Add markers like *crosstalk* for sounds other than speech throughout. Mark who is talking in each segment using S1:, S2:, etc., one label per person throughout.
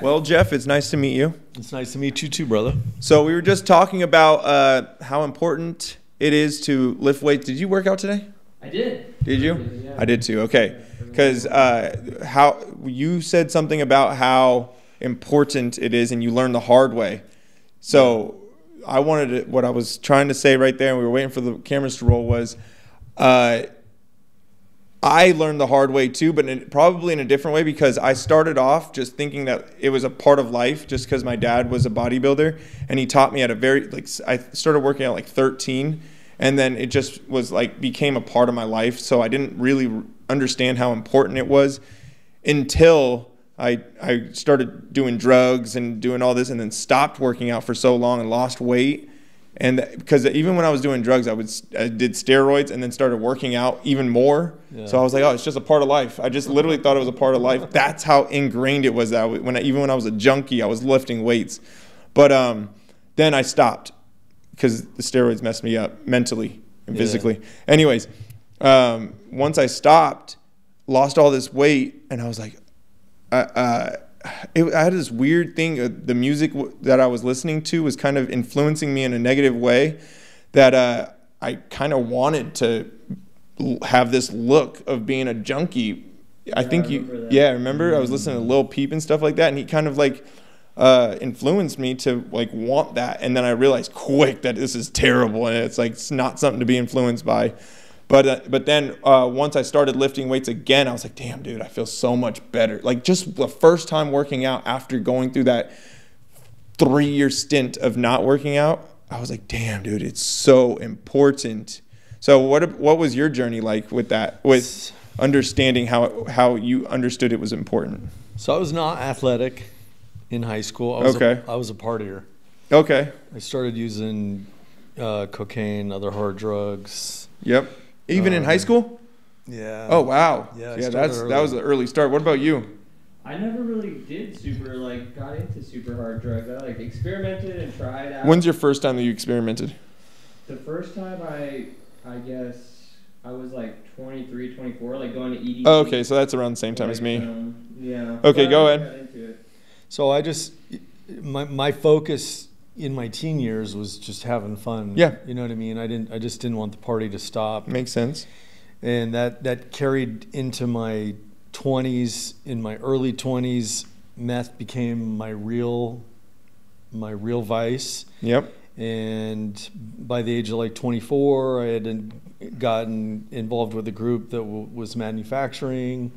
S1: Well, Jeff, it's nice to meet you.
S2: It's nice to meet you too, brother.
S1: So we were just talking about uh, how important it is to lift weights. Did you work out today?
S3: I did.
S1: Did you?
S3: Yeah.
S1: I did too. Okay, because uh, how you said something about how important it is, and you learned the hard way. So I wanted to, what I was trying to say right there, and we were waiting for the cameras to roll was. Uh, I learned the hard way too, but in, probably in a different way because I started off just thinking that it was a part of life just because my dad was a bodybuilder and he taught me at a very, like, I started working at like 13 and then it just was like became a part of my life. So I didn't really understand how important it was until I, I started doing drugs and doing all this and then stopped working out for so long and lost weight and because even when I was doing drugs, I would I did steroids and then started working out even more. Yeah. So I was like, oh, it's just a part of life. I just literally thought it was a part of life. *laughs* That's how ingrained it was. That when I, even when I was a junkie, I was lifting weights, but um, then I stopped because the steroids messed me up mentally and physically. Yeah. Anyways, um, once I stopped, lost all this weight, and I was like, uh, uh it, I had this weird thing. Uh, the music w- that I was listening to was kind of influencing me in a negative way. That uh, I kind of wanted to have this look of being a junkie. I yeah, think I you, yeah, remember mm-hmm. I was listening to Lil Peep and stuff like that, and he kind of like uh, influenced me to like want that. And then I realized quick that this is terrible, and it's like it's not something to be influenced by. But uh, but then uh, once I started lifting weights again, I was like, damn, dude, I feel so much better. Like just the first time working out after going through that three year stint of not working out, I was like, damn, dude, it's so important. So what what was your journey like with that? With understanding how how you understood it was important.
S2: So I was not athletic in high school. I was
S1: okay.
S2: A, I was a partier.
S1: Okay.
S2: I started using uh, cocaine, other hard drugs.
S1: Yep. Even um, in high um, school?
S2: Yeah.
S1: Oh wow. Yeah. Yeah, that's early. that was an early start. What about you?
S3: I never really did super like got into super hard drugs. I like experimented and tried out.
S1: When's your first time that you experimented?
S3: The first time I I guess I was like 23, 24, like going to EDC.
S1: Oh, okay, so that's around the same time
S3: like,
S1: as me.
S3: Um, yeah.
S1: Okay, go ahead.
S2: So I just my my focus in my teen years was just having fun.
S1: Yeah.
S2: You know what I mean? I didn't I just didn't want the party to stop.
S1: Makes sense.
S2: And that that carried into my 20s. In my early 20s, meth became my real my real vice.
S1: Yep.
S2: And by the age of like 24, I had gotten involved with a group that w- was manufacturing.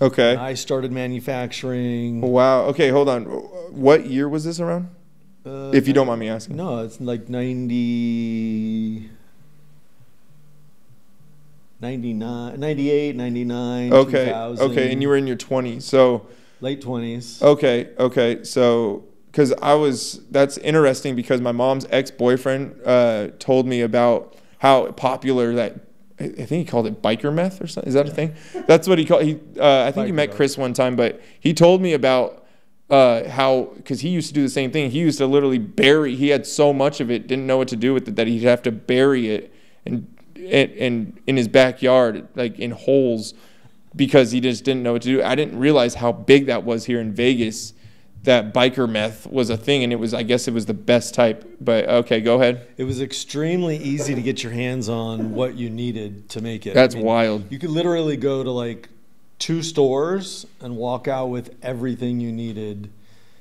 S1: Okay.
S2: I started manufacturing.
S1: Wow. Okay, hold on. What year was this around? Uh, if you don't mind me asking.
S2: No, it's like 90, 99, 98, 99,
S1: okay,
S2: 2000.
S1: Okay, and you were in your 20s, so.
S2: Late 20s.
S1: Okay, okay, so because I was that's interesting because my mom's ex-boyfriend uh, told me about how popular that I think he called it biker meth or something. Is that a thing? That's what he called. He uh, I think biker he met Chris one time, but he told me about uh, how because he used to do the same thing. He used to literally bury. He had so much of it, didn't know what to do with it, that he'd have to bury it and and, and in his backyard, like in holes, because he just didn't know what to do. I didn't realize how big that was here in Vegas. That biker meth was a thing, and it was. I guess it was the best type. But okay, go ahead.
S2: It was extremely easy to get your hands on what you needed to make it.
S1: That's I mean, wild.
S2: You could literally go to like two stores and walk out with everything you needed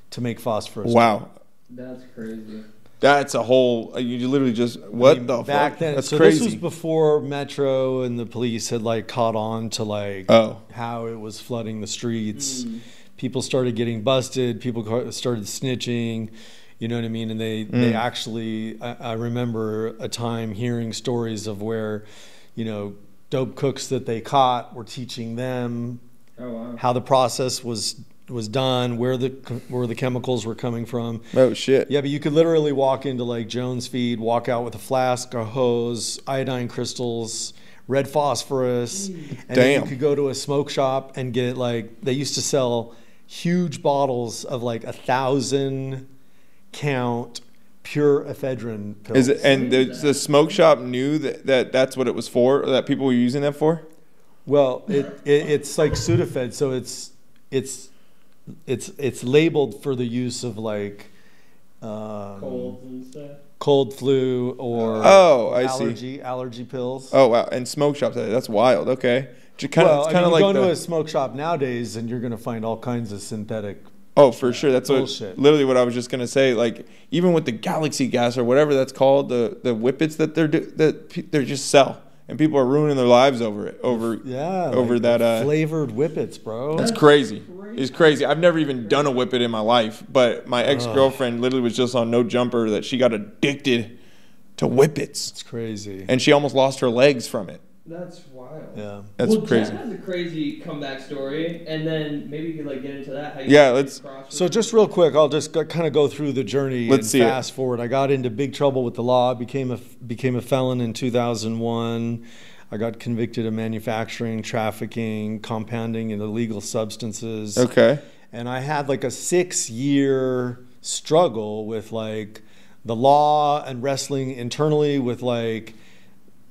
S2: to make phosphorus.
S1: Wow.
S3: That's crazy.
S1: That's a whole. You literally just what I mean, the back fuck? then. That's
S2: so
S1: crazy.
S2: this was before Metro and the police had like caught on to like
S1: oh.
S2: how it was flooding the streets. Mm. People started getting busted. People started snitching. You know what I mean? And they mm. they actually. I, I remember a time hearing stories of where, you know, dope cooks that they caught were teaching them
S3: oh, wow.
S2: how the process was was done, where the where the chemicals were coming from.
S1: Oh shit!
S2: Yeah, but you could literally walk into like Jones Feed, walk out with a flask, a hose, iodine crystals, red phosphorus, mm. and
S1: Damn.
S2: then you could go to a smoke shop and get like they used to sell huge bottles of like a thousand count pure ephedrine pills.
S1: Is it, and the, the smoke shop knew that, that that's what it was for, that people were using that for?
S2: Well, it, it it's like Sudafed, so it's it's it's it's labeled for the use of like um,
S3: Colds and stuff.
S2: cold flu or
S1: Oh, I see.
S2: allergy allergy pills.
S1: Oh wow, and smoke shops. That's wild. Okay, just kind of,
S2: well,
S1: it's
S2: I
S1: kind
S2: mean,
S1: of
S2: you
S1: like
S2: go into
S1: the-
S2: a smoke shop nowadays, and you're going to find all kinds of synthetic.
S1: Oh, for sure. That's what literally what I was just gonna say. Like even with the Galaxy gas or whatever that's called, the the whippets that they're do, that they're just sell, and people are ruining their lives over it. Over
S2: Yeah,
S1: over
S2: like
S1: that. Uh,
S2: flavored whippets, bro.
S1: it's crazy. It's crazy. I've never even done a whippet in my life, but my ex girlfriend literally was just on No Jumper that she got addicted to whippets,
S2: It's crazy.
S1: and she almost lost her legs from it.
S3: That's wild.
S2: Yeah.
S1: That's
S3: well,
S1: crazy.
S3: Jen has a crazy comeback story, and then maybe you could like get into that. How you
S1: Yeah, let's-
S2: So just real quick, I'll just kind of go through the journey
S1: Let's
S2: and
S1: see it.
S2: fast forward. I got into big trouble with the law. became a became a felon in 2001. I got convicted of manufacturing, trafficking, compounding, and illegal substances.
S1: Okay.
S2: and I had like a six year struggle with like the law and wrestling internally with like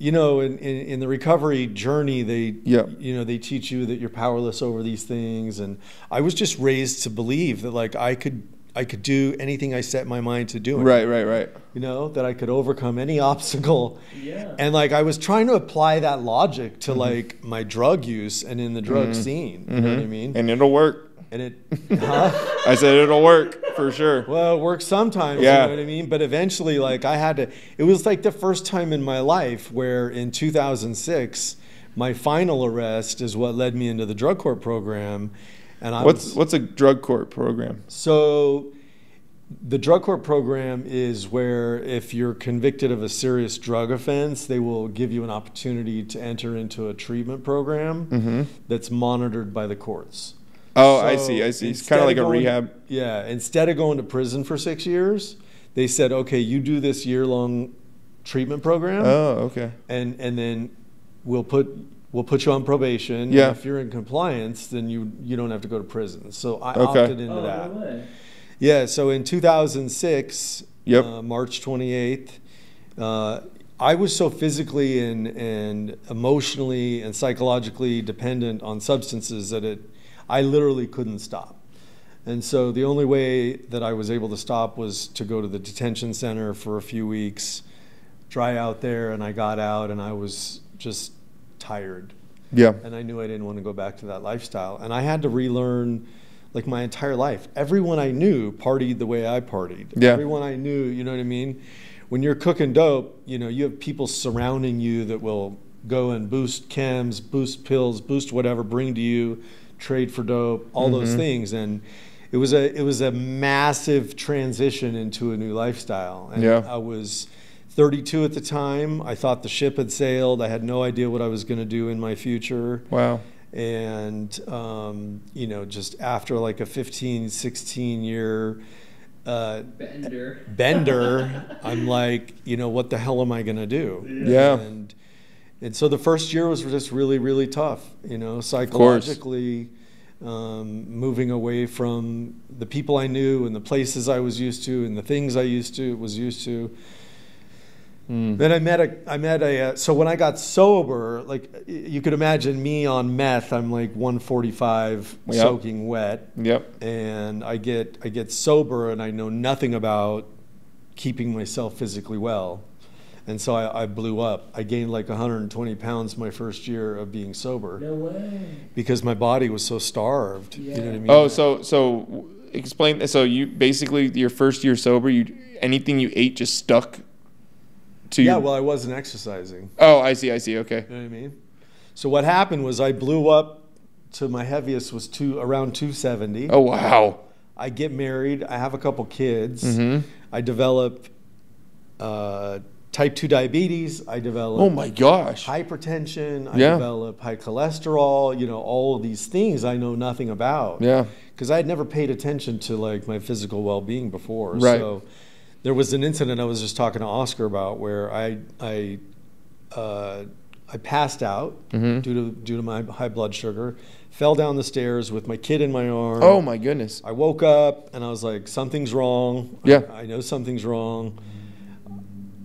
S2: you know in, in, in the recovery journey they
S1: Yep.
S2: you know they teach you that you're powerless over these things and I was just raised to believe that like I could I could do anything I set my mind to doing
S1: Right. Right. Right.
S2: you know that I could overcome any *laughs* obstacle
S3: Yeah.
S2: and like I was trying to apply that logic to
S1: Mm-hmm.
S2: like my drug use and in the drug scene you know what I mean
S1: And it'll work.
S2: And it huh? *laughs*
S1: I said it'll work for sure.
S2: Well, it works sometimes,
S1: Yeah.
S2: you know what I mean? But eventually, like, I had to, it was like the first time in my life where in 2006, my final arrest is what led me into the drug court program. And I
S1: What's
S2: was,
S1: what's a drug court program?
S2: so the drug court program is where if you're convicted of a serious drug offense, they will give you an opportunity to enter into a treatment program mm-hmm. that's monitored by the courts.
S1: Oh, I see. I see. It's kind of like a
S2: going-
S1: rehab.
S2: Yeah, instead of going to prison for six years, they said, okay, you do this year long treatment program,
S1: Oh, okay.
S2: and and then we'll put we'll put you on probation. and
S1: Yeah.
S2: if you're in compliance, then you you don't have to go to prison. So I
S1: Okay.
S2: opted into
S3: oh,
S2: that.
S3: no way.
S2: Yeah, so in 2006,
S1: Yep.
S2: uh, March 28th, uh, I was so physically and, and emotionally and psychologically dependent on substances that it, I literally couldn't stop. And so the only way that I was able to stop was to go to the detention center for a few weeks, dry out there, and I got out and I was just tired
S1: Yeah.
S2: and I knew I didn't want to go back to that lifestyle. And I had to relearn like my entire life. Everyone I knew partied the way I partied.
S1: Yeah.
S2: Everyone I knew, you know what I mean? When you're cooking dope, you know, you have people surrounding you that will go and boost chems, boost pills, boost whatever, bring to you, trade for dope, all
S1: Mm-hmm.
S2: those things. And it was a it was a massive transition into a new lifestyle. And
S1: Yeah.
S2: I was 32 at the time. I thought the ship had sailed. I had no idea what I was going to do in my future.
S1: Wow.
S2: And, um, you know, just after like a 15, 16 year uh,
S3: Bender.
S2: bender, *laughs* I'm like, you know, what the hell am I going to do?
S1: Yeah.
S2: And, and so the first year was just really, really tough, you know, psychologically, um, moving away from the people I knew and the places I was used to and the things I used to was used to.
S1: Mm.
S2: Then I met a, I met a, uh, so when I got sober, like you could imagine me on meth, I'm like 145
S1: Yep.
S2: soaking wet
S1: Yep.
S2: and I get, I get sober and I know nothing about keeping myself physically well. And so I, I blew up. I gained like 120 pounds my first year of being sober
S3: No way.
S2: because my body was so starved. Yeah. You know what I mean?
S1: Oh, so so explain. So you basically your first year sober, you anything you ate just stuck to you?
S2: yeah,
S1: your.
S2: well, I wasn't exercising.
S1: oh, I see. I see. Okay.
S2: You know what I mean? So what happened was I blew up to my heaviest was two around 270.
S1: Oh wow.
S2: I get married. I have a couple kids.
S1: Mm-hmm.
S2: I develop uh, type 2 diabetes. I develop
S1: Oh my gosh.
S2: hypertension. I
S1: Yeah.
S2: develop high cholesterol. You know, all of these things I know nothing about.
S1: Yeah.
S2: Because I had never paid attention to like my physical well being before.
S1: Right.
S2: So there was an incident I was just talking to Oscar about where I I uh, I passed out
S1: Mhm.
S2: due to due to my high blood sugar, fell down the stairs with my kid in my arm.
S1: Oh my goodness.
S2: I woke up and I was like, something's wrong.
S1: Yeah.
S2: I, I know something's wrong.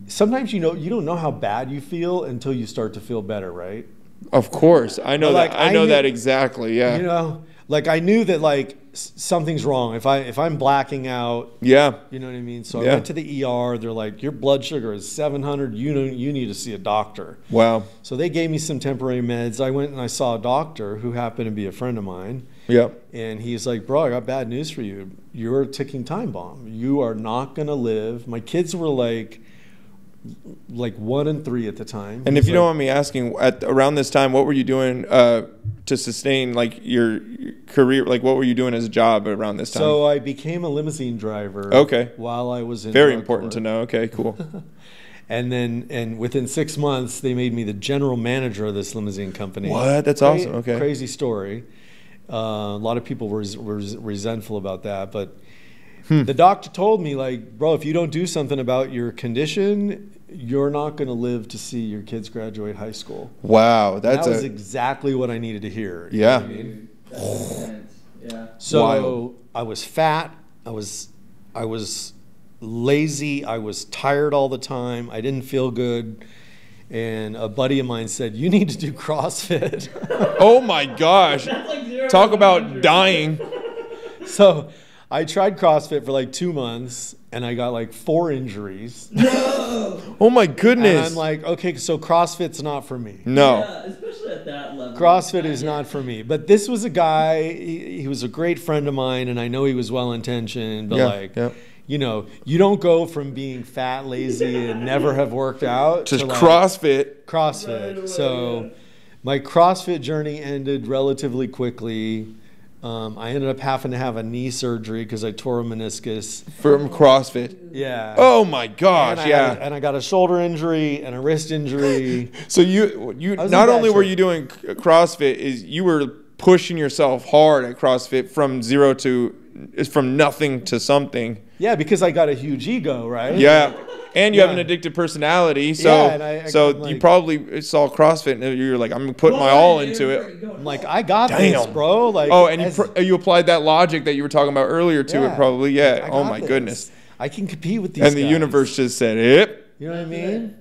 S2: Sometimes you know you don't know how bad you feel until you start to feel better, right?
S1: Of course, I know
S2: like,
S1: that. I
S2: I
S1: know
S2: knew-
S1: that exactly. Yeah.
S2: You know, like I knew that like something's wrong. If I if I'm blacking out,
S1: Yeah.
S2: you know what I mean. So I went to the ER. They're like, your blood sugar is 700. You know, you need to see a doctor.
S1: Wow.
S2: So they gave me some temporary meds. I went and I saw a doctor who happened to be a friend of mine.
S1: Yep.
S2: And he's like, Bro, I got bad news for you. You're a ticking time bomb. You are not going to live. My kids were like, like one and three at the time.
S1: And if you don't
S2: like,
S1: mind me asking, at around this time, what were you doing uh, to sustain like your career? Like, what were you doing as a job around this time?
S2: So I became a limousine driver.
S1: Okay.
S2: While I was in
S1: Very important
S2: court.
S1: to know. Okay, cool. *laughs*
S2: And then, and within six months, they made me the general manager of this limousine company.
S1: What? That's
S2: Cra-
S1: awesome. Okay.
S2: Crazy story. Uh, a lot of people were, were resentful about that, but
S1: Hmm.
S2: the doctor told me, like, bro, if you don't do something about your condition, you're not going to live to see your kids graduate high school.
S1: Wow, that's
S2: that was
S1: a
S2: exactly what I needed to hear. you
S1: Yeah.
S2: know I mean?
S3: Dude, that makes sense. Yeah.
S2: So
S1: Wild.
S2: I was fat. I was I was lazy. I was tired all the time. I didn't feel good. And a buddy of mine said, "You need to do CrossFit."
S1: oh my gosh. *laughs*
S3: That's like zero
S1: Talk about dying. *laughs*
S2: so I tried CrossFit for like two months, and I got like four injuries. *laughs* No.
S1: Oh my
S2: And
S1: goodness.
S2: I'm like, okay, so CrossFit's not for me.
S1: no.
S3: Yeah, especially at that level.
S2: CrossFit is not for me. But this was a guy. He, he was a great friend of mine, and I know he was well intentioned. But
S1: Yeah,
S2: like,
S1: yeah.
S2: you know, you don't go from being fat, lazy, and never have worked out
S1: Just
S2: to like,
S1: CrossFit.
S2: CrossFit.
S3: Right away,
S2: so my CrossFit journey ended relatively quickly. Um, I ended up having to have a knee surgery because I tore a meniscus.
S1: from CrossFit.
S2: Yeah.
S1: Oh my
S2: and
S1: gosh,
S2: I,
S1: yeah.
S2: and I got a shoulder injury and a wrist injury. *laughs*
S1: So you you not only were you doing CrossFit is you were pushing yourself hard at CrossFit from zero to is from nothing to something.
S2: yeah, because I got a huge ego, right?
S1: Yeah. And you have an
S2: Yeah.
S1: addictive personality, so
S2: Yeah, I- I
S1: so
S2: got,
S1: you probably saw CrossFit and you're like, I'm gonna put my all into it.
S2: I'm like, I got this, bro. Like,
S1: Oh, and you pr- you applied that logic that you were talking about earlier to
S2: Yeah.
S1: it, probably. Yeah. Oh my
S2: this.
S1: goodness.
S2: I can compete with these.
S1: And the
S2: guys.
S1: universe just said, "Yep."
S2: You know what I mean?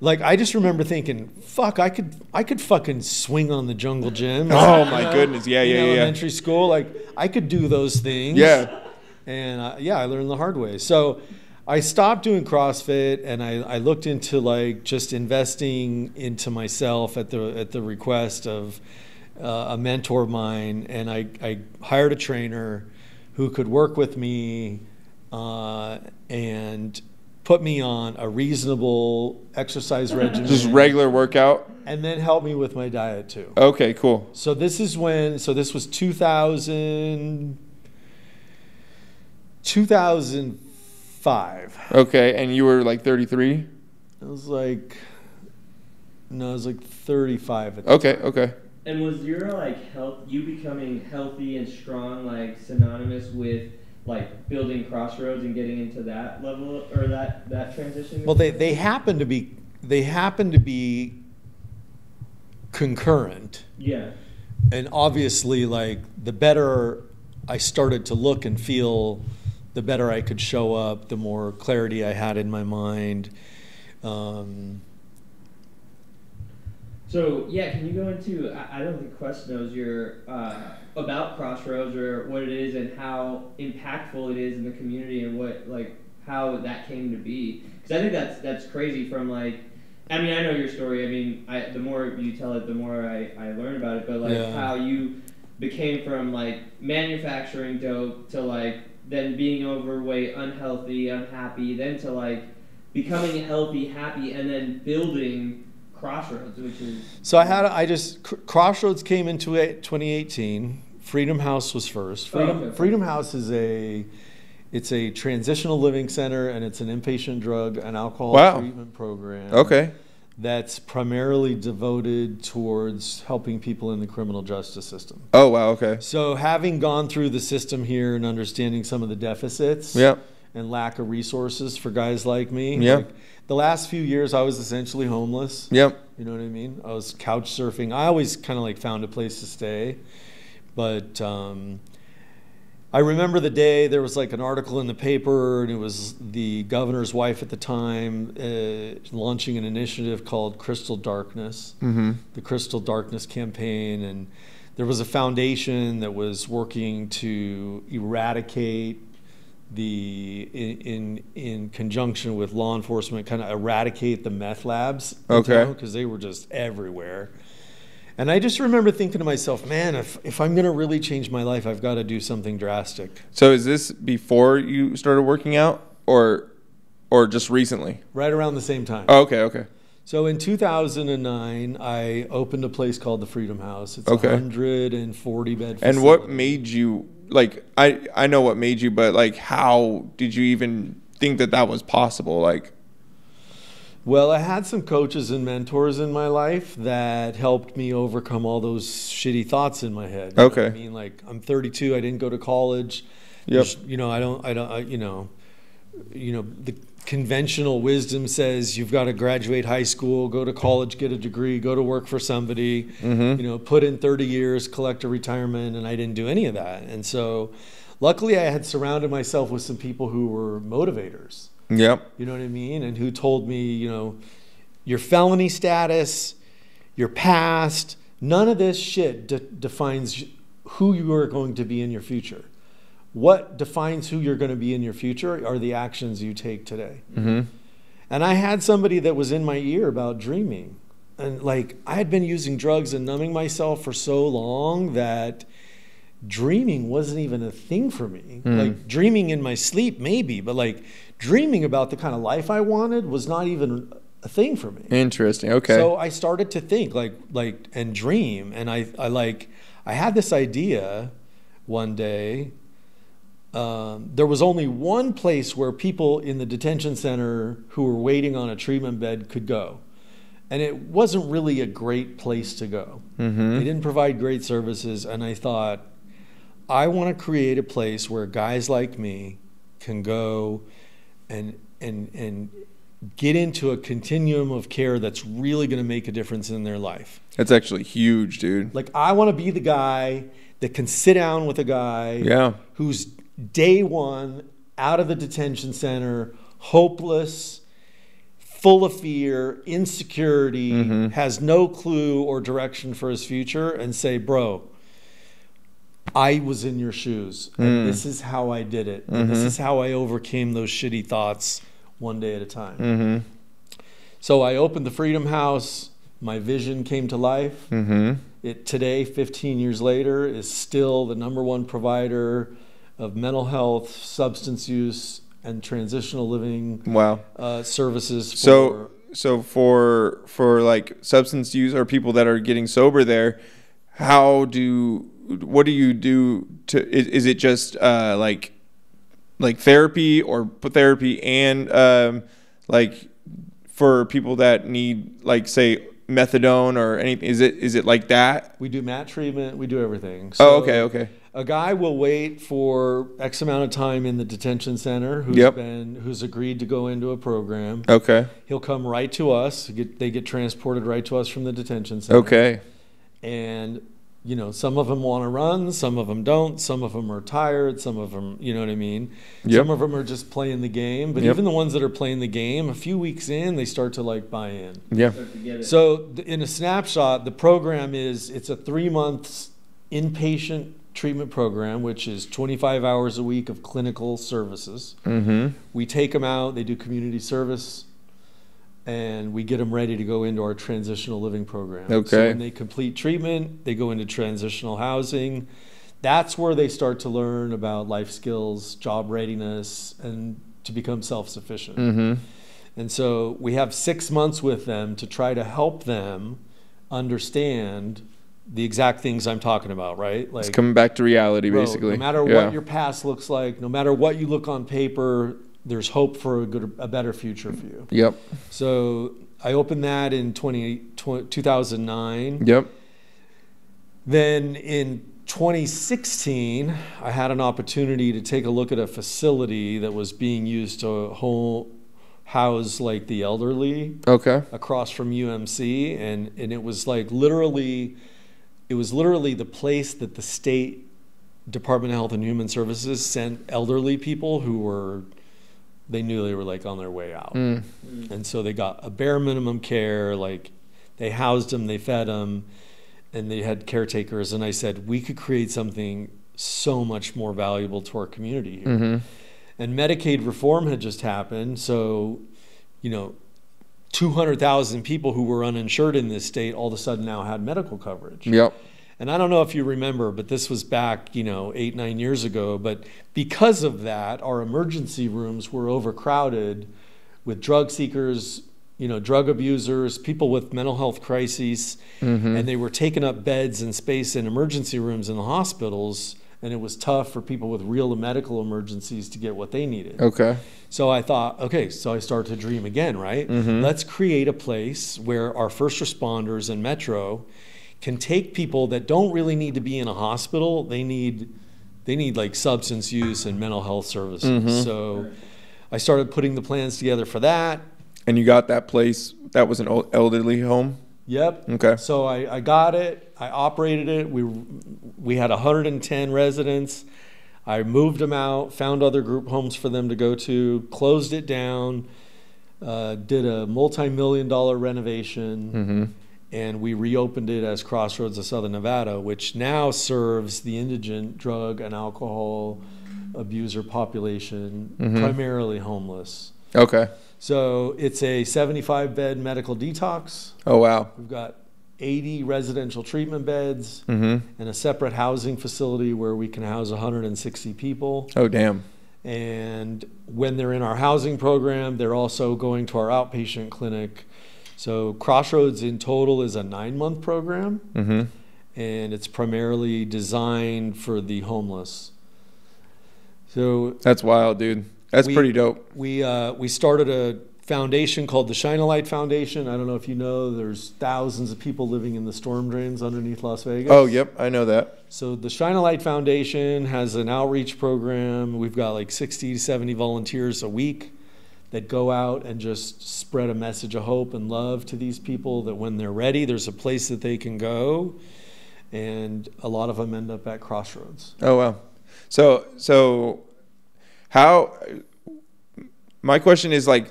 S2: Like I just remember thinking, "Fuck, I could, I could fucking swing on the jungle gym." *laughs*
S1: Oh my
S2: know,
S1: goodness. Yeah, yeah, yeah.
S2: Elementary school, like I could do those things.
S1: Yeah.
S2: And uh, yeah, I learned the hard way. So I stopped doing CrossFit and I, I looked into like just investing into myself at the at the request of uh, a mentor of mine, and I, I hired a trainer who could work with me uh, and put me on a reasonable exercise regimen,
S1: Just regular workout.
S2: and then help me with my diet too.
S1: Okay, cool.
S2: So this is when, so this was 2000, 2005.
S1: Okay, and you were like 33.
S2: I was like, no, I was like 35 at the
S1: Okay, okay.
S3: And was your like health, you becoming healthy and strong, like synonymous with like building crossroads and getting into that level or that that transition?
S2: Well, they, they happen to be, they happen to be concurrent.
S3: yeah.
S2: And obviously, like, the better I started to look and feel, the better I could show up, the more clarity I had in my mind. Um,
S3: So yeah, can you go into? I, I don't think Quest knows your uh, about Crossroads or what it is and how impactful it is in the community and what like how that came to be. Because I think that's that's crazy. From like, I mean, I know your story. I mean, I, the more you tell it, the more I, I learn about it. But like
S2: Yeah.
S3: how you became from like manufacturing dope to like then being overweight, unhealthy, unhappy, then to like becoming healthy, happy, and then building Crossroads, which is
S2: So I had I just Crossroads came into it 2018. Freedom House was first.
S3: Oh,
S2: Freedom
S3: okay.
S2: Freedom House is a it's a transitional living center and it's an inpatient drug and alcohol
S1: Wow.
S2: treatment program.
S1: Okay.
S2: That's primarily devoted towards helping people in the criminal justice system.
S1: Oh wow. Okay.
S2: So having gone through the system here and understanding some of the deficits
S1: Yeah.
S2: And lack of resources for guys like me.
S1: Yeah.
S2: like, the last few years I was essentially homeless.
S1: Yep.
S2: You know what I mean? I was couch surfing. I always kind of like found a place to stay, but um, I remember the day there was like an article in the paper, and it was the governor's wife at the time uh, launching an initiative called Crystal Darkness,
S1: Mm-hmm.
S2: the Crystal Darkness campaign, and there was a foundation that was working to eradicate the in in, in conjunction with law enforcement kind of eradicate the meth labs
S1: Okay.
S2: because they were just everywhere and i just remember thinking to myself man if, if i'm going to really change my life i've got to do something drastic
S1: So is this before you started working out, or or just recently?
S2: right around the same time
S1: Oh, okay, okay.
S2: So in 2009, I opened a place called the Freedom House. It's
S1: Okay.
S2: 140 bed.
S1: And what made you like? I I know what made you, but like, how did you even think that that was possible? Like,
S2: Well, I had some coaches and mentors in my life that helped me overcome all those shitty thoughts in my head.
S1: Okay.
S2: I mean, like I'm 32. I didn't go to college.
S1: Yep.
S2: You know, I don't. I don't. I, you know, you know the conventional wisdom says you've got to graduate high school, go to college, get a degree, go to work for somebody.
S1: Mm-hmm.
S2: You know, put in 30 years, collect a retirement, and I didn't do any of that. And so, luckily, I had surrounded myself with some people who were motivators.
S1: yep,
S2: You know what I mean? And who told me, you know, your felony status, your past, none of this shit de- defines who you are going to be in your future. What defines who you're going to be in your future are the actions you take today.
S1: mm-hmm.
S2: And I had somebody that was in my ear about dreaming. And like I had been using drugs and numbing myself for so long that dreaming wasn't even a thing for me.
S1: Mm.
S2: Like dreaming in my sleep maybe, but like dreaming about the kind of life I wanted was not even a thing for me.
S1: interesting. Okay,
S2: So I started to think like like and dream and I I like I had this idea one day um, there was only one place where people in the detention center who were waiting on a treatment bed could go. And it wasn't really a great place to go.
S1: mm-hmm.
S2: They didn't provide great services. And I thought, I want to create a place where guys like me can go and, and, and get into a continuum of care that's really going to make a difference in their life.
S1: that's actually huge, dude.
S2: Like, I want to be the guy that can sit down with a guy
S1: Yeah,
S2: who's day one out of the detention center, hopeless, full of fear, insecurity,
S1: Mhm.
S2: has no clue or direction for his future, and say, Bro, I was in your shoes, and
S1: Mm.
S2: this is how I did it, and this is how I overcame those shitty thoughts one day at a time.
S1: mm-hmm.
S2: So I opened the Freedom House. My vision came to life.
S1: Mm-hmm.
S2: It today, 15 years later, is still the number one provider of mental health, substance use, and transitional living
S1: Wow.
S2: uh, services. For,
S1: So so for for like substance use or people that are getting sober there, how do what do you do to is, is it just uh like like therapy or therapy and um like for people that need like say methadone or anything is it is it like that?
S2: we do MAT treatment. We do everything.
S1: Oh,
S2: So
S1: okay, okay.
S2: A guy will wait for X amount of time in the detention center who's
S1: Yep.
S2: been who's agreed to go into a program.
S1: Okay.
S2: He'll come right to us. Get, they get transported right to us from the detention center.
S1: Okay.
S2: and you know some of them want to run some of them don't some of them are tired some of them you know what i mean
S1: Yep.
S2: some of them are just playing the game but
S1: Yep.
S2: even the ones that are playing the game a few weeks in they start to like buy in
S1: Yeah.
S3: Start to get it.
S2: so in a snapshot the program is it's a three months inpatient treatment program which is 25 hours a week of clinical services
S1: Mm-hmm.
S2: we take them out they do community service and we get them ready to go into our transitional living program so
S1: Okay.
S2: when they complete treatment they go into transitional housing that's where they start to learn about life skills job readiness and to become self-sufficient
S1: Mm-hmm.
S2: and so we have six months with them to try to help them understand the exact things i'm talking about right like
S1: It's coming back to reality,
S2: Bro,
S1: basically.
S2: No matter
S1: Yeah.
S2: what your past looks like, no matter what you look on paper, there's hope for a good, a better future for you.
S1: Yep.
S2: So I opened that in 20, tw- 2009.
S1: Yep.
S2: Then in 2016, I had an opportunity to take a look at a facility that was being used to whole, house like the elderly
S1: Okay.
S2: across from UMC, and and it was like literally, it was literally the place that the state Department of Health and Human Services sent elderly people who were, they knew they were like on their way out,
S1: Mm.
S2: and so they got a bare minimum care. Like, they housed them, they fed them, and they had caretakers, and I said we could create something so much more valuable to our community here.
S1: Mm-hmm.
S2: And Medicaid reform had just happened, so you know, two hundred thousand people who were uninsured in this state all of a sudden now had medical coverage.
S1: Yep.
S2: And I don't know if you remember, but this was back, you know, eight, nine years ago. But because of that, our emergency rooms were overcrowded with drug seekers, you know, drug abusers, people with mental health crises.
S1: Mm-hmm.
S2: And they were taking up beds and space in emergency rooms in the hospitals. And it was tough for people with real medical emergencies to get what they needed.
S1: Okay.
S2: So I thought, okay, so I started to dream again, right?
S1: Mhm.
S2: Let's create a place where our first responders in Metro can take people that don't really need to be in a hospital. They need they need like substance use and mental health services.
S1: Mhm.
S2: So I started putting the plans together for that.
S1: And you got that place that was an elderly home.
S2: Yep.
S1: Okay.
S2: So I, I got it. I operated it. We we had 110 residents. I moved them out, found other group homes for them to go to, closed it down, uh, did a multi-million dollar renovation,
S1: Mm-hmm.
S2: and we reopened it as Crossroads of Southern Nevada, which now serves the indigent drug and alcohol abuser population,
S1: Mhm.
S2: primarily homeless.
S1: Okay.
S2: So it's a 75 bed medical detox.
S1: Oh wow.
S2: We've got 80 residential treatment beds
S1: Mm-hmm.
S2: and a separate housing facility where we can house 160 people.
S1: Oh damn.
S2: And when they're in our housing program, they're also going to our outpatient clinic. So Crossroads in total is a nine month program,
S1: Mm-hmm.
S2: and it's primarily designed for the homeless. So
S1: That's wild, dude. That's
S2: We-
S1: pretty dope.
S2: we uh, we started a foundation called the Shine a Light Foundation. I don't know if you know, there's thousands of people living in the storm drains underneath Las Vegas.
S1: Oh yep, I know that.
S2: So the Shine a Light Foundation has an outreach program. We've got like 60 to 70 volunteers a week that go out and just spread a message of hope and love to these people that when they're ready, there's a place that they can go. And a lot of them end up at Crossroads.
S1: Oh wow. So so how my question is like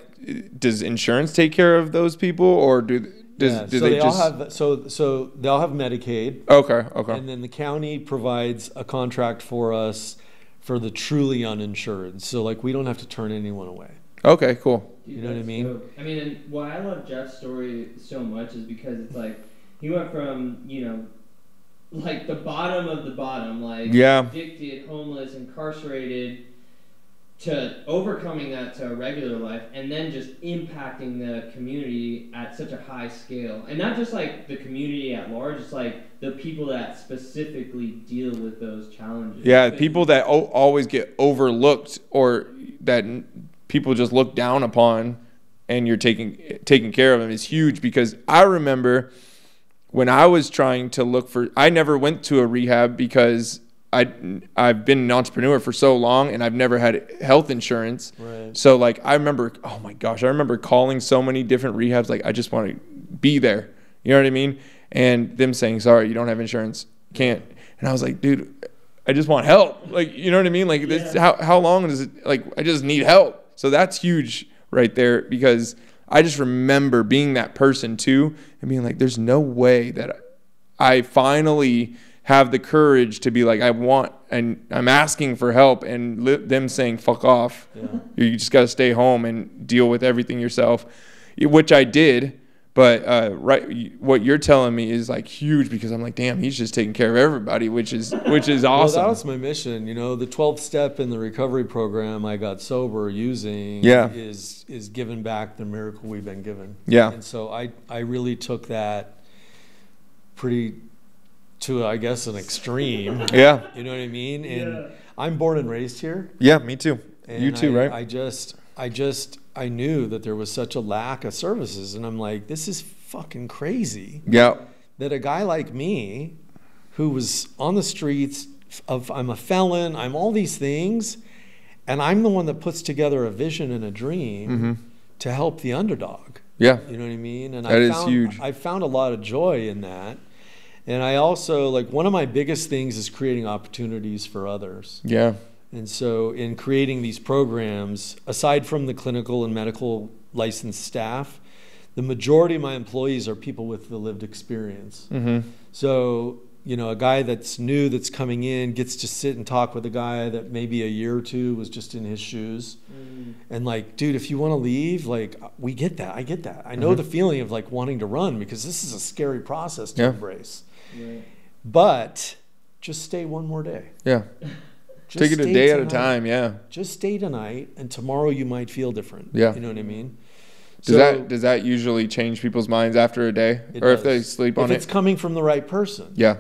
S1: does insurance take care of those people or do does
S2: Yeah,
S1: do
S2: so
S1: they,
S2: they,
S1: just
S2: all have so so they all have Medicaid.
S1: Okay, okay.
S2: And then the county provides a contract for us for the truly uninsured. So like we don't have to turn anyone away.
S1: Okay, cool.
S2: You know what I mean?
S3: dope. I mean, and why I love Jeff's story so much is because it's like he went from you know, like the bottom of the bottom, like
S1: Yeah.
S3: addicted, homeless, incarcerated, to overcoming that to a regular life, and then just impacting the community at such a high scale, and not just like the community at large. It's like the people that specifically deal with those challenges.
S1: Yeah, people that o- always get overlooked or that people just look down upon and you're taking taking care of them is huge because I remember when I was trying to look for I never went to a rehab because I I've been an entrepreneur for so long and I've never had health insurance.
S2: Right.
S1: So like I remember oh my gosh, I remember calling so many different rehabs like I just want to be there. You know what I mean? And them saying, "Sorry, you don't have insurance. Can't." And I was like, "Dude, I just want help." Like, you know what I mean? Like this how how long does it like I just need help. So that's huge right there because I just remember being that person too and being like there's no way that I finally have the courage to be like I want and I'm asking for help and li- them saying fuck off.
S2: Yeah.
S1: You just got to stay home and deal with everything yourself, which I did. But uh, right, what you're telling me is like huge because I'm like, damn, he's just taking care of everybody, which is which is awesome.
S2: Well, that was my mission. You know, the 12th step in the recovery program I got sober using
S1: Yeah.
S2: is is giving back the miracle we've been given.
S1: yeah,
S2: And so I I really took that pretty to I guess an extreme.
S1: yeah,
S2: You know what I mean? And
S3: Yeah.
S2: I'm born and raised here.
S1: yeah. Me too.
S2: And
S1: you too,
S2: I,
S1: right?
S2: I just, I just, I knew that there was such a lack of services, and I'm like, this is fucking crazy
S1: yeah,
S2: that a guy like me, who was on the streets of, I'm a felon, I'm all these things, and I'm the one that puts together a vision and a dream
S1: hmm
S2: to help the underdog.
S1: yeah,
S2: You know what I mean? And
S1: That
S2: I
S1: is
S2: found,
S1: huge.
S2: I found a lot of joy in that. And I also like one of my biggest things is creating opportunities for others.
S1: yeah,
S2: And so, in creating these programs, aside from the clinical and medical licensed staff, the majority of my employees are people with the lived experience.
S1: Mm-hmm.
S2: So, you know, a guy that's new that's coming in gets to sit and talk with a guy that maybe a year or two was just in his shoes.
S3: Mm.
S2: And like, dude, if you want to leave, like, we get that. I get that. I know
S1: Mhm.
S2: the feeling of like wanting to run because this is a scary process to
S1: Yeah.
S2: embrace.
S3: Right.
S2: But just stay one more day.
S1: Yeah.
S2: Just *laughs*
S1: Take it a
S2: stay
S1: day at a time. Yeah.
S2: Just stay tonight, and tomorrow you might feel different.
S1: Yeah.
S2: You know what I mean?
S1: Does that does that usually change people's minds after a day,
S2: It
S1: or if they
S2: does.
S1: sleep
S2: if
S1: on
S2: it's coming from the right person.
S1: Yeah.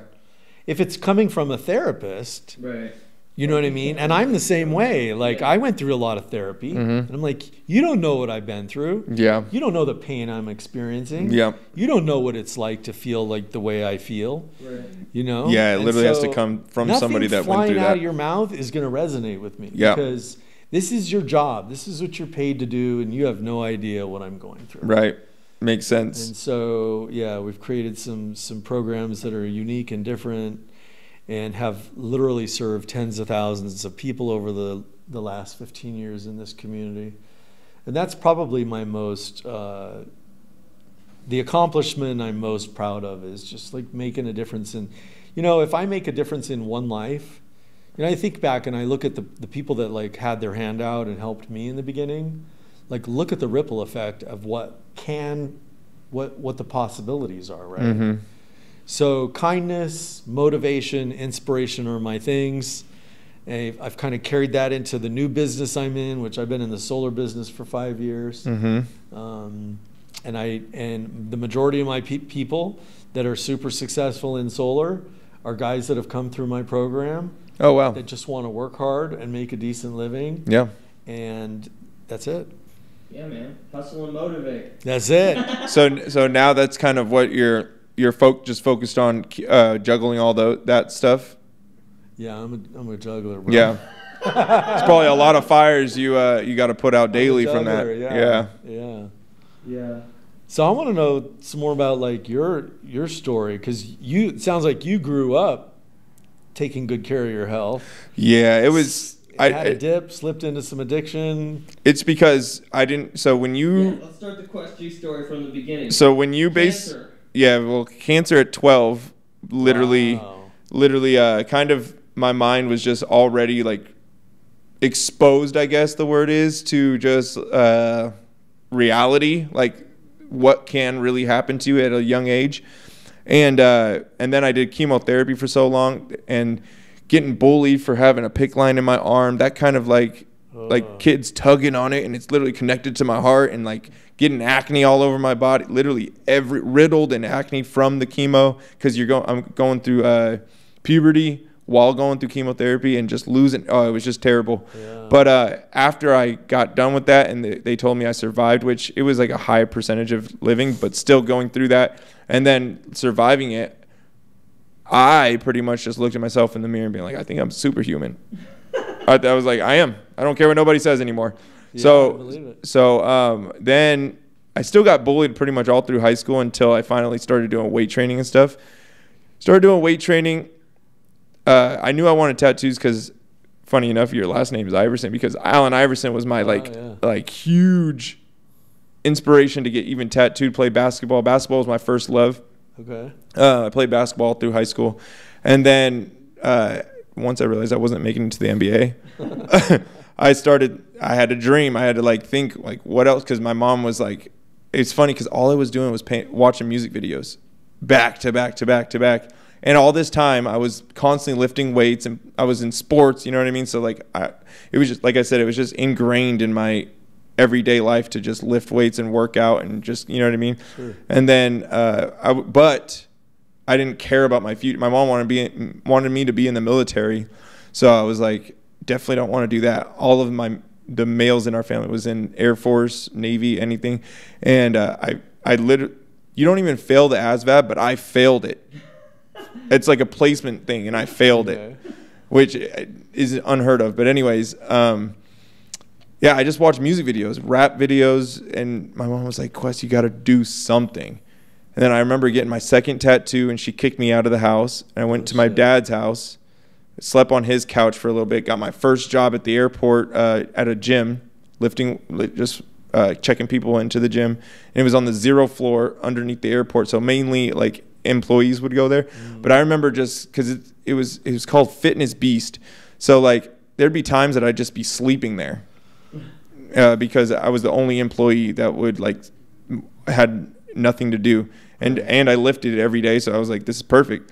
S2: If it's coming from a therapist,
S3: Right.
S2: You know what I mean? And I'm the same way. Like I went through a lot of therapy,
S1: Mhm.
S2: and I'm like, you don't know what I've been through.
S1: Yeah.
S2: You don't know the pain I'm experiencing.
S1: Yeah.
S2: You don't know what it's like to feel like the way I feel.
S3: Right.
S2: You know?
S1: Yeah. It
S2: And
S1: literally has to come from somebody that went
S2: flying
S1: through
S2: out
S1: that.
S2: of your mouth is going to resonate with me.
S1: Yeah.
S2: Because this is your job. This is what you're paid to do, and you have no idea what I'm going through.
S1: Right. Makes sense.
S2: And so, yeah, we've created some some programs that are unique and different, and have literally served tens of thousands of people over the the last 15 years in this community, and that's probably my most. Uh, the accomplishment I'm most proud of is just like making a difference in, you know, if I make a difference in one life, you know, I think back and I look at the, the people that like had their hand out and helped me in the beginning, like look at the ripple effect of what can, what what the possibilities are, right?
S1: Mm-hmm.
S2: So kindness, motivation, inspiration are my things. I've, I've kind of carried that into the new business I'm in, which I've been in the solar business for five years.
S1: Mm-hmm.
S2: Um, and I and the majority of my pe- people that are super successful in solar are guys that have come through my program
S1: Oh wow.
S2: that just want to work hard and make a decent living,
S1: Yeah.
S2: and that's it.
S3: Yeah, man. Hustle and motivate.
S2: That's it. *laughs*
S1: So so now that's kind of what you're you're folk just focused on uh, juggling all the that stuff.
S2: yeah, I'm a, I'm a juggler. Bro.
S1: Yeah. *laughs* It's probably a lot of fires you uh, you got to put out
S2: I'm a
S1: daily from that.
S2: juggler,
S1: Yeah.
S2: yeah.
S3: Yeah.
S2: So I want to know some more about like your your story because you it sounds like you grew up taking good care of your health.
S1: Yeah. It was. I.
S2: had a
S1: It,
S2: dip, slipped into some addiction.
S1: it's because I didn't. So when
S3: Yeah,
S1: you.
S3: let's start the Quest G story from the beginning.
S1: So when you base.
S3: Cancer.
S1: Yeah. Well, cancer at twelve, literally.
S2: Wow.
S1: literally uh, kind of my mind was just already like exposed i guess the word is to just uh, reality like what can really happen to you at a young age and uh, and then i did chemotherapy for so long and getting bullied for having a PICC line in my arm that kind of like like kids tugging on it and it's literally connected to my heart and like getting acne all over my body. Literally every riddled and acne from the chemo because you're going i'm going through uh, puberty while going through chemotherapy and just losing oh it was just terrible.
S2: Yeah.
S1: but uh, after i got done with that and they, they told me i survived which it was like a high percentage of living but still going through that and then surviving it i pretty much just looked at myself in the mirror and being like i think i'm superhuman I, I was like, I am. I don't care what nobody says anymore.
S2: Yeah,
S1: so, so um, then I still got bullied pretty much all through high school until I finally started doing weight training and stuff. Started doing weight training. Uh, I knew I wanted tattoos because, funny enough, your last name is Iverson because Allen Iverson was my
S2: Oh,
S1: like
S2: yeah.
S1: like huge inspiration to get even tattooed. Play basketball. Basketball was my first love.
S2: Okay.
S1: Uh, I played basketball through high school, and then uh, once I realized I wasn't making it to the NBA, *laughs* I started. I had a dream. I had to like think like what else because my mom was like, it's funny because all I was doing was paint, watching music videos, back to back to back to back, and all this time I was constantly lifting weights and I was in sports. You know what I mean? So like I, it was just like I said, it was just ingrained in my everyday life to just lift weights and work out and just you know what I mean.
S2: Sure.
S1: And then uh, I but I didn't care about my future. My mom wanted to be wanted me to be in the military, so I was like, definitely don't want to do that. All of my the males in our family was in Air Force, Navy, anything, and uh, I I literally you don't even fail the ASVAB, but I failed it. It's like a placement thing, and I failed it which is unheard of. But anyways, um, yeah, I just watched music videos, rap videos, and my mom was like, "Quest, you got to do something." And then I remember getting my second tattoo, and she kicked me out of the house. And I went
S2: Oh,
S1: to my dad's house, slept on his couch for a little bit, got my first job at the airport uh, at a gym, lifting, just uh, checking people into the gym. And it was on the zero floor underneath the airport. So mainly like employees would go there. But I remember just because it, it was it was called Fitness Beast. So like there'd be times that I'd just be sleeping there uh, because I was the only employee that would like had nothing to do, and and I lifted it every day. So I was like, this is perfect.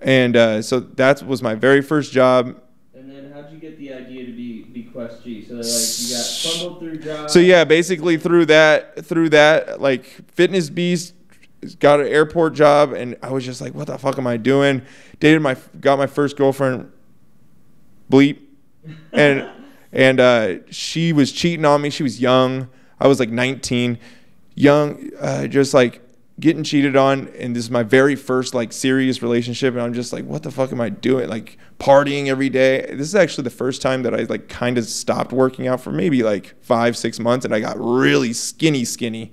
S1: And uh, so that was my very first job.
S3: And then how'd you get the idea to be be Quest G? So like you got fumbled through jobs.
S1: So yeah, basically through that through that like Fitness Beast got an airport job, and I was just like, what the fuck am I doing? Dated my got my first girlfriend, bleep, *laughs* and and uh, she was cheating on me. She was young. I was like 19, young, uh, just like getting cheated on. And this is my very first like serious relationship. And I'm just like, what the fuck am I doing? Like partying every day. This is actually the first time that I like kind of stopped working out for maybe like five, six months. And I got really skinny, skinny.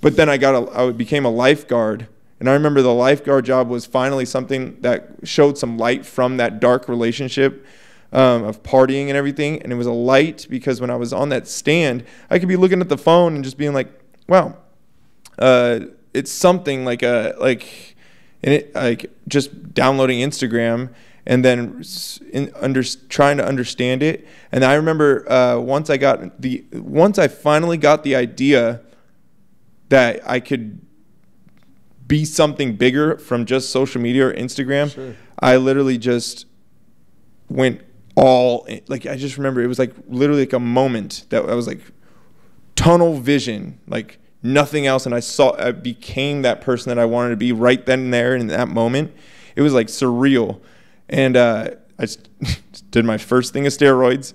S1: But then I got a, I became a lifeguard. And I remember the lifeguard job was finally something that showed some light from that dark relationship um, of partying and everything. And it was a light because when I was on that stand, I could be looking at the phone and just being like, wow, uh, it's something like a, like, and it, like just downloading Instagram and then in, under, trying to understand it. And I remember uh, once I got the, once I finally got the idea that I could be something bigger from just social media or Instagram,
S2: Sure.
S1: I literally just went all in- like I just remember it was like literally like a moment that I was like tunnel vision, like nothing else, and I saw I became that person that I wanted to be right then and there in that moment. It was like surreal, and uh, I *laughs* did my first thing of steroids.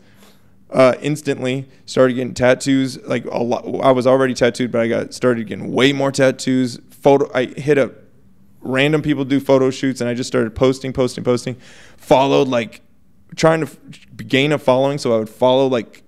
S1: Uh, instantly started getting tattoos. Like a lot, I was already tattooed, but I got started getting way more tattoos. Photo, I hit up random people do photo shoots, and I just started posting, posting, posting. Followed like trying to gain a following, so I would follow like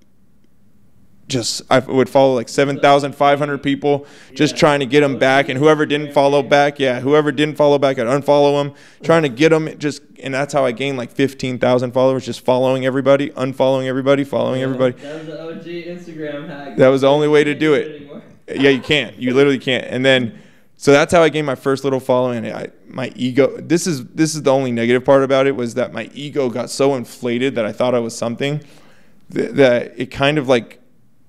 S1: just I would follow like seven thousand five hundred people, just
S3: Yeah.
S1: trying to get them back, and whoever didn't follow back, yeah, whoever didn't follow back, I'd unfollow them, trying to get them just, and that's how I gained like fifteen thousand followers, just following everybody, unfollowing everybody, following everybody.
S3: That was the OG Instagram hack.
S1: That was the only way to do it. Yeah, you can't. You literally can't. And then, so that's how I gained my first little following. And I, my ego. This is this is the only negative part about it was that my ego got so inflated that I thought I was something th- that it kind of like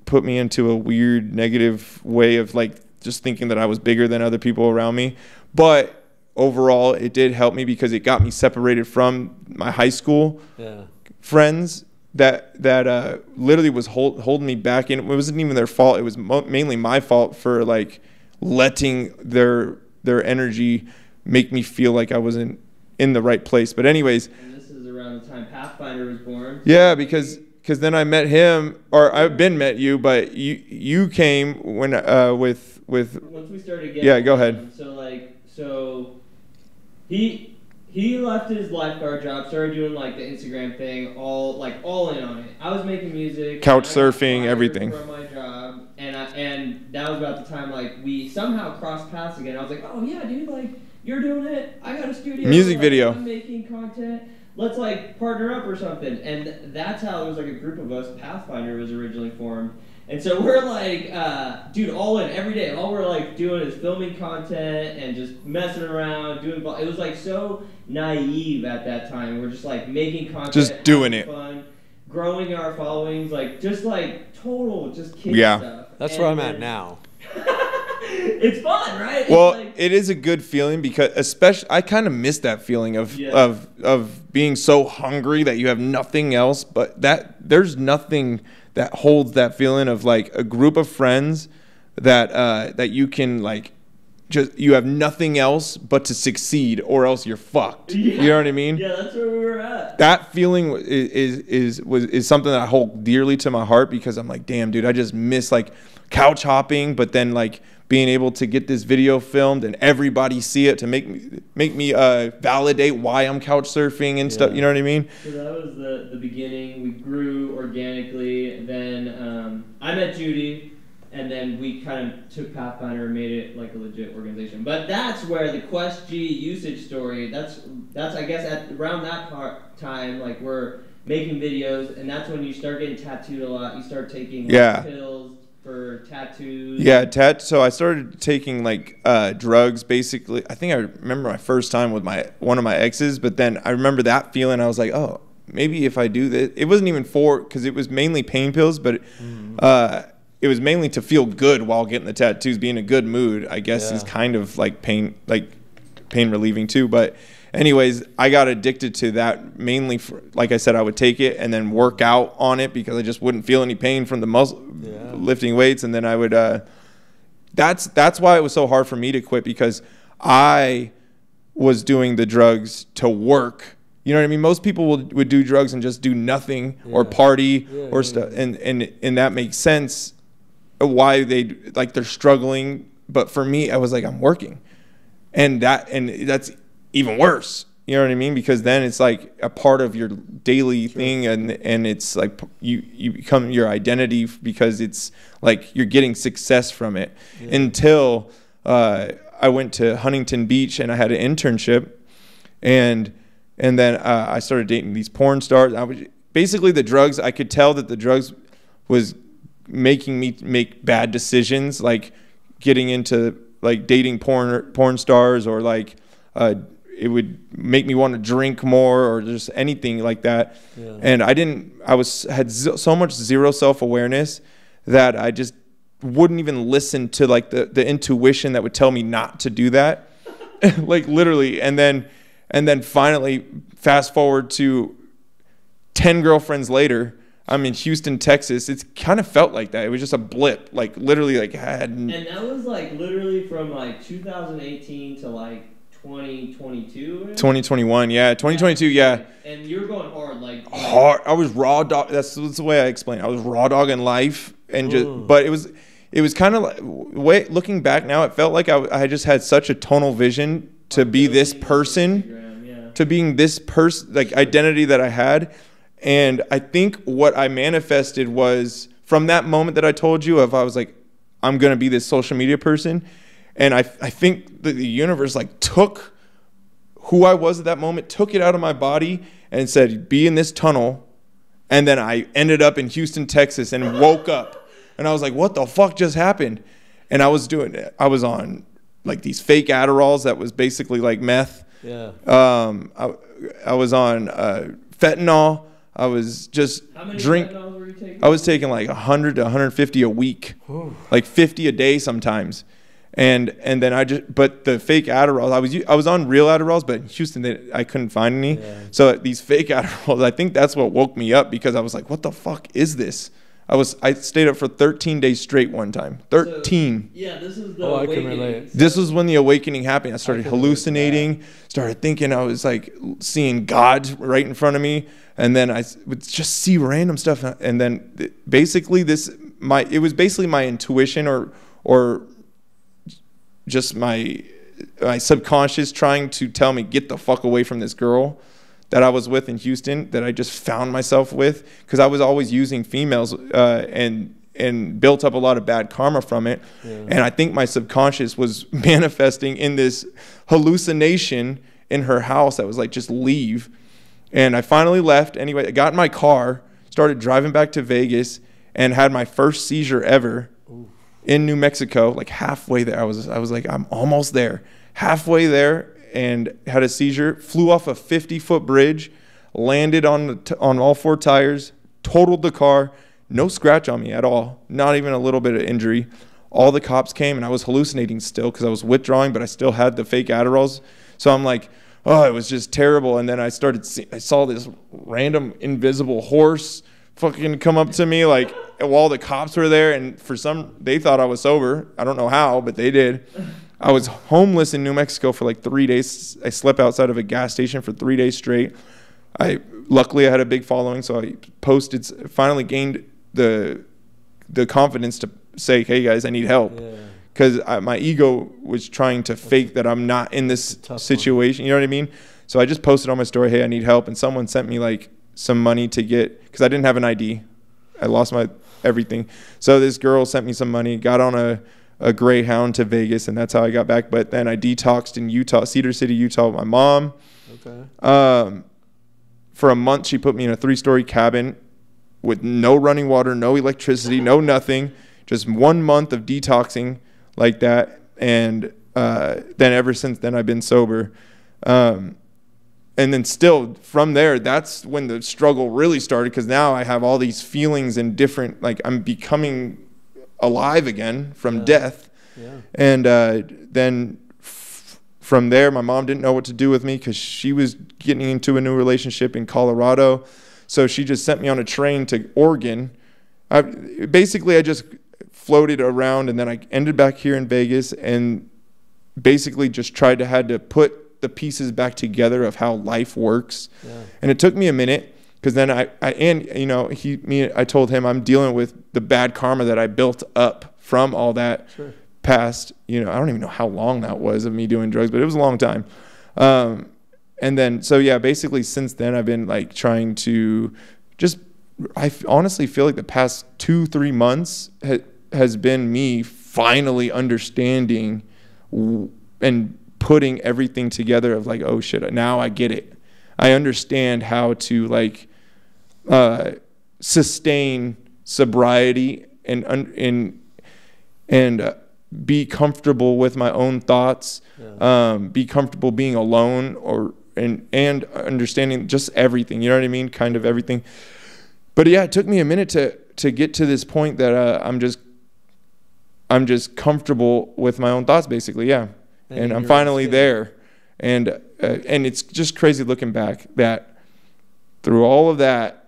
S1: put me into a weird negative way of like just thinking that I was bigger than other people around me. But overall, it did help me because it got me separated from my high school
S2: Yeah.
S1: friends that that uh, literally was hold, holding me back and it wasn't even their fault it was mo- mainly my fault for like letting their their energy make me feel like I wasn't in the right place but anyways
S3: And this is around the time Pathfinder was born.
S1: yeah because because then I met him or I've been met you but you you came when uh with with
S3: once we started getting
S1: Yeah, go ahead.
S3: so like so he he left his lifeguard job started doing like the instagram thing all like all in on it i was making music
S1: Couch surfing, everything.
S3: from my job and I, and that was about the time like we somehow crossed paths again i was like oh yeah dude like you're doing it i got a studio
S1: Music
S3: like,
S1: video.
S3: i'm making content let's like partner up or something and that's how it was like a group of us pathfinder was originally formed and so *laughs* we're like, uh, dude, all in every day. All we're like doing is filming content and just messing around, doing. bu- It was like so naive at that time. We're just like making content,
S1: Just doing it.
S3: fun, growing our followings, like just like total just kid
S1: Yeah.
S3: stuff.
S2: That's
S3: And
S2: where I'm at now. *laughs*
S3: it's fun, right?
S1: Well
S3: like-
S1: it is a good feeling because especially i kind of miss that feeling of
S3: Yeah.
S1: of of being so hungry that you have nothing else but that there's nothing that holds that feeling of like a group of friends that uh that you can like just you have nothing else but to succeed or else you're fucked
S3: Yeah.
S1: you know what i mean
S3: yeah, that's where we were at.
S1: that feeling is, is is was is something that I hold dearly to my heart because I'm like, damn, dude, I just miss like couch hopping, but then like being able to get this video filmed and everybody see it to make me make me uh, validate why I'm couch surfing and stuff. You know what I mean?
S3: So that was the, the beginning. We grew organically. Then um, I met Judy, and then we kind of took Pathfinder and made it like a legit organization. But that's where the Quest G usage story. That's that's I guess at around that part time, like we're making videos, and that's when you start getting tattooed a lot. You start taking like,
S1: Yeah.
S3: pills for tattoos.
S1: Yeah, tat. So I started taking like uh, drugs. Basically, I think I remember my first time with my one of my exes. But then I remember that feeling. I was like, oh, maybe if I do this, it wasn't even for because it was mainly pain pills, but
S2: Mm-hmm.
S1: uh, it was mainly to feel good while getting the tattoos. Be in a good mood, I guess, is kind of like pain, like pain relieving too. But anyways, I got addicted to that mainly. For, like I said, I would take it and then work out on it because I just wouldn't feel any pain from the muscle
S2: Yeah.
S1: lifting weights, and then I would. Uh, that's that's why it was so hard for me to quit because I was doing the drugs to work. You know what I mean? Most people would, would do drugs and just do nothing or party
S2: Yeah,
S1: or
S2: yeah,
S1: stuff, and and and that makes sense why they like they're struggling. But for me, I was like I'm working, and that and that's even worse. You know what I mean? Because then it's like a part of your daily thing, and and it's like you you become your identity because it's like you're getting success from it. Until uh, I went to Huntington Beach and I had an internship, and and then uh, I started dating these porn stars. I was basically the drugs. I could tell that the drugs was making me make bad decisions, like getting into like dating porn porn stars or like uh, it would make me want to drink more or just anything like that.
S2: Yeah.
S1: And I didn't. I was had z- so much zero self awareness that I just wouldn't even listen to like the the intuition that would tell me not to do that. *laughs* like literally, and then and then finally, fast forward to 10 girlfriends later i'm in houston texas it's kind of felt like that it was just a blip like literally like I had
S3: And that was like literally from like 2018 to like 2022.
S1: 2021 yeah 2022 yeah
S3: And you're going hard, like
S1: hard i was raw dog that's, that's the way i explain it. i was raw dog in life and just
S2: Mm.
S1: but it was it was kind of like way looking back now it felt like I, I just had such a tonal vision to be this person
S3: yeah.
S1: to being this person like identity that I had. And I think what I manifested was from that moment that I told you of I was like, I'm gonna be this social media person. And I I think that the universe like took who I was at that moment, took it out of my body and said, be in this tunnel. And then I ended up in Houston, Texas and woke up. And I was like, what the fuck just happened? And I was doing it. I was on like these fake Adderalls that was basically like meth.
S2: Yeah.
S1: Um, I, I was on uh, fentanyl. I was just drink.
S3: were you taking?
S1: I was taking like 100 to 150 a week, like 50 a day sometimes. And and then I just but the fake Adderall I was u- I was on real Adderalls but in Houston they, I couldn't find any
S2: Yeah.
S1: so these fake *laughs* Adderalls I think that's what woke me up because I was like what the fuck is this I was I stayed up for 13 days straight one time 13
S3: yeah, this is the
S2: Oh, I can
S3: awakening.
S2: relate.
S1: this was when the awakening happened. I started
S2: can relate to
S1: hallucinating, started thinking I was like seeing God right in front of me, and then I would just see random stuff. And then basically, this my it was basically my intuition or or just my my subconscious trying to tell me get the fuck away from this girl that I was with in Houston that I just found myself with because I was always using females uh, and and built up a lot of bad karma from it. And I think my subconscious was *laughs* manifesting in this hallucination in her house that was like just leave. And I finally left anyway. I got in my car, started driving back to Vegas, and had my first seizure ever in New Mexico. Like halfway there, I was I was like I'm almost there. Halfway there, and had a seizure. Flew off a 50 foot bridge, landed on t- on all four tires, totaled the car. No scratch on me at all. Not even a little bit of injury. All the cops came, and I was hallucinating still because I was withdrawing, but I still had the fake Adderalls. So I'm like, oh, it was just terrible. And then I started, see- I saw this random invisible horse fucking come up to me like while the cops were there. And for some, they thought I was sober. I don't know how, but they did. I was homeless in New Mexico for like three days. I slept outside of a gas station for three days straight. I luckily I had a big following, so I posted. Finally gained the the confidence to say, "Hey guys, I need help."
S2: Yeah.
S1: because my ego was trying to fake that I'm not in this
S2: tough one.
S1: situation. You know what I mean? So I just posted on my story, "Hey, I need help," and someone sent me like some money to get because I didn't have an ID. I lost my everything. So this girl sent me some money, got on a a Greyhound to Vegas, and that's how I got back. But then I detoxed in Utah, Cedar City, Utah, with my mom.
S2: Okay.
S1: Um, for a month, she put me in a three story cabin with no running water, no electricity, no nothing, just one month of detoxing like that, and uh, then ever since then I've been sober. Um, and then still from there, that's when the struggle really started because now I have all these feelings and different like I'm becoming alive again from
S2: Yeah.
S1: death.
S2: Yeah.
S1: And uh, then f- from there, my mom didn't know what to do with me because she was getting into a new relationship in Colorado. So she just sent me on a train to Oregon. I, basically, I just floated around and then I ended back here in Vegas and basically just tried to had to put the pieces back together of how life works.
S2: Yeah.
S1: And it took me a minute because then I, I and you know he me I told him I'm dealing with the bad karma that I built up from all that
S2: Sure.
S1: past you know I don't even know how long that was of me doing drugs but it was a long time um, and then so yeah basically since then I've been like trying to just I f- honestly feel like the past two three months ha- has been me finally understanding w- and putting everything together of like oh shit now I get it I understand how to like uh, sustain sobriety and and and uh, be comfortable with my own thoughts,
S2: Yeah.
S1: um, be comfortable being alone, or and and understanding just everything. You know what I mean? Kind of everything. But yeah, it took me a minute to to get to this point that uh, I'm just I'm just comfortable with my own thoughts, basically. Yeah,
S2: And
S1: and, I'm finally
S2: state.
S1: there, and uh, and it's just crazy looking back that through all of that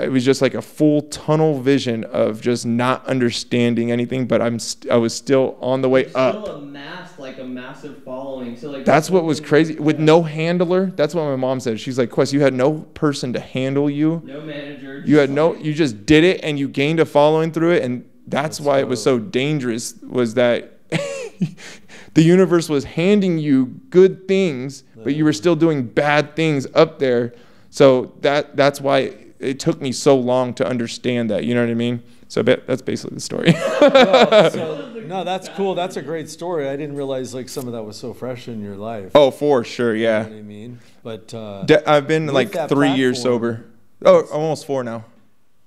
S1: it was just like a full tunnel vision of just not understanding anything but i'm st- i was still on the way
S3: You're
S1: up
S3: Still amassed like a massive following. So like
S1: that's what was crazy with no handler that's what my mom said she's like quest you had no person to handle you
S3: no manager.
S1: you had no you just did it and you gained a following through it and that's
S2: That's
S1: why it was so dangerous was that *laughs* the universe was handing you good things but you were still doing bad things up there so that that's why it took me so long to understand that you know what i mean so that's basically the story
S2: Well, so- *laughs* no, that's cool. That's a great story. I didn't realize like some of that was so fresh in your life.
S1: oh for sure yeah.
S2: You know what I mean? But uh,
S1: De- i've been like three years sober oh almost four now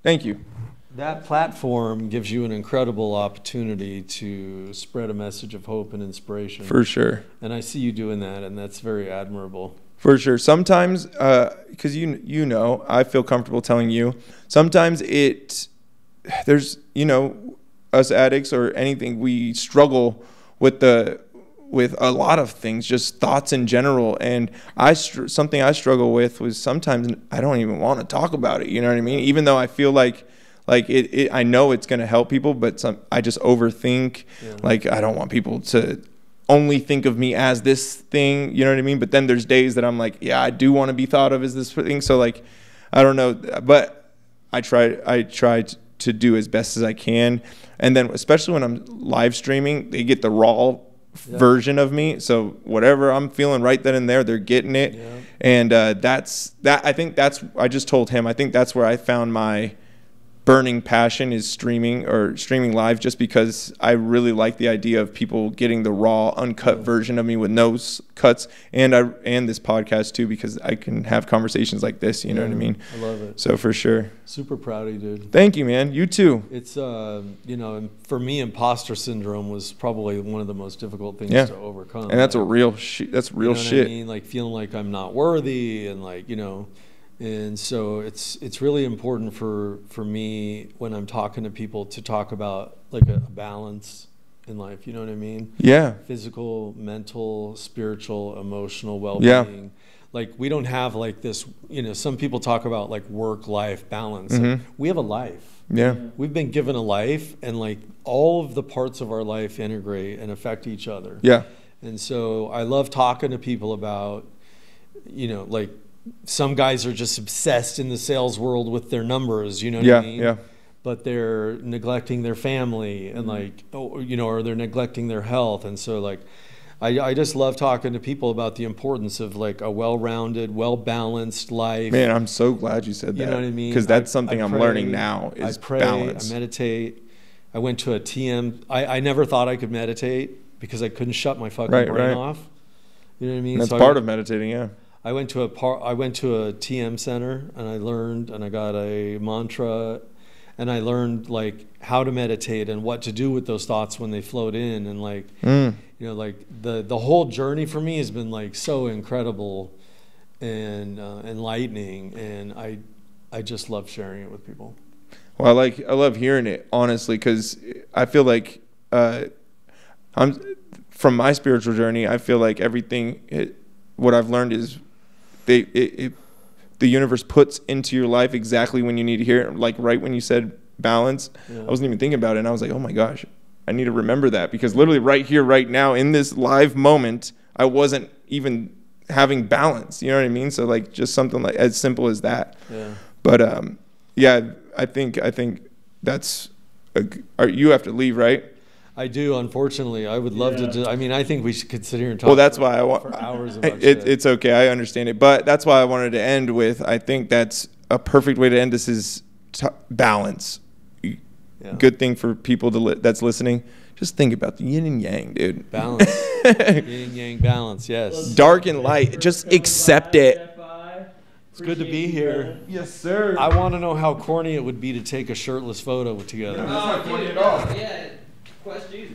S1: thank you
S2: that platform gives you an incredible opportunity to spread a message of hope and inspiration.
S1: for sure
S2: and I see you doing that, and that's very admirable.
S1: For sure. Sometimes, uh, because you you know, I feel comfortable telling you. Sometimes it there's you know us addicts or anything we struggle with the with a lot of things, just thoughts in general. And I str- something I struggle with was sometimes I don't even want to talk about it. You know what I mean? Even though I feel like like it, it I know it's gonna help people, but some I just overthink.
S2: Yeah.
S1: Like I don't want people to only think of me as this thing, you know what I mean? But then there's days that I'm like, yeah, I do want to be thought of as this thing. So like, I don't know, but I try, I try to do as best as I can. And then especially when I'm live streaming, they get the raw
S2: Yeah.
S1: version of me. So whatever I'm feeling right then and there, they're getting it.
S2: Yeah.
S1: And uh, that's that. I think that's. I just told him. I think that's where I found my burning passion is streaming or streaming live just because I really like the idea of people getting the raw uncut version of me with no cuts and I and this podcast too because I can have conversations like this you know what I mean
S2: I love it.
S1: so for sure
S2: Super proud of you, dude.
S1: thank you man you too
S2: It's uh, you know, for me, imposter syndrome was probably one of the most difficult things
S1: Yeah.
S2: to overcome.
S1: and that's a real shit that's
S2: you
S1: real
S2: know what
S1: shit
S2: I mean, like feeling like I'm not worthy, and like you know, and so it's it's really important for for me when I'm talking to people to talk about like a, a balance in life. You know what I mean?
S1: yeah
S2: Physical, mental, spiritual, emotional well-being. Yeah. Like we don't have like this. You know, some people talk about like work-life balance.
S1: Mhm.
S2: We have a life.
S1: yeah
S2: We've been given a life, and like all of the parts of our life integrate and affect each other.
S1: yeah
S2: And so I love talking to people about, you know, like some guys are just obsessed in the sales world with their numbers, you know what
S1: yeah
S2: I mean?
S1: yeah
S2: But they're neglecting their family and mm-hmm. like, oh, you know, or they're neglecting their health. And so like, I, I just love talking to people about the importance of like a well-rounded, well-balanced life.
S1: man I'm so glad you said that
S2: You know what I mean?
S1: because that's
S2: I-
S1: something
S2: I
S1: I'm learning now is
S2: I pray,
S1: balance
S2: I meditate. I went to a TM. I, I never thought I could meditate because I couldn't shut my fucking
S1: Right,
S2: brain
S1: right.
S2: off. You know what I mean?
S1: that's
S2: So
S1: part
S2: went-
S1: of meditating yeah
S2: I went to a par, I went to a TM center and I learned and I got a mantra, and I learned like how to meditate and what to do with those thoughts when they float in and like
S1: Mm.
S2: you know like the the whole journey for me has been like so incredible and uh, enlightening and I I just love sharing it with people.
S1: Well, I like I love hearing it honestly because I feel like uh, I'm from my spiritual journey. I feel like everything it, what I've learned is they it, it, the universe puts into your life exactly when you need to hear it. Like right when you said balance,
S2: Yeah.
S1: I wasn't even thinking about it, and I was like, oh my gosh, I need to remember that because literally right here, right now, in this live moment, I wasn't even having balance. You know what I mean? So like just something like as simple as that.
S2: Yeah.
S1: But um, yeah, I think I think that's a or you have to leave, right?
S2: I do, unfortunately. I would love
S4: Yeah.
S2: to. Do, I mean, I think we should could sit here and talk.
S1: Well, that's
S2: for,
S1: why I want.
S2: for hours about
S1: it,
S2: shit.
S1: it's okay, I understand it, but that's why I wanted to end with. I think that's a perfect way to end this is t- balance.
S2: Yeah.
S1: Good thing for people to li- that's listening. Just think about the yin and yang, dude.
S2: balance, *laughs* yin yang balance. Yes,
S1: Dark and light. Just accept it.
S2: it's good to be here.
S1: Yes, sir.
S2: I want to know how corny it would be to take a shirtless photo together.
S3: Oh, dude, no, yeah. Quest Jesus.